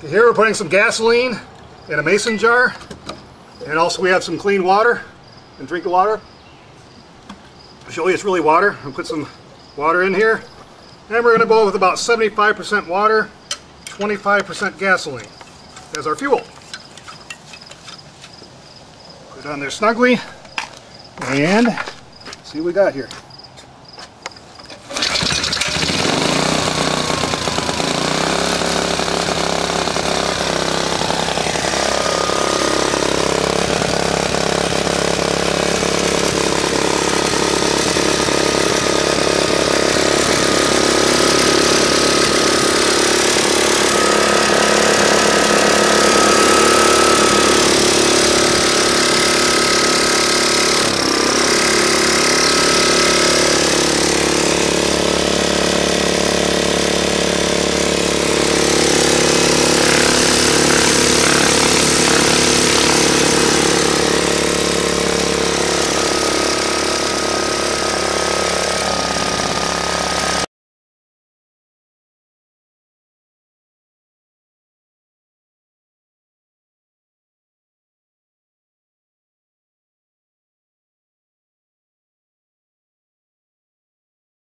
Here we're putting some gasoline in a mason jar. And also we have some clean water and drinking water. I'll show you it's really water. I'll put some water in here. And we're going to go with about 75% water, 25% gasoline as our fuel. Put it on there snugly. And see what we got here.